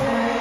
over.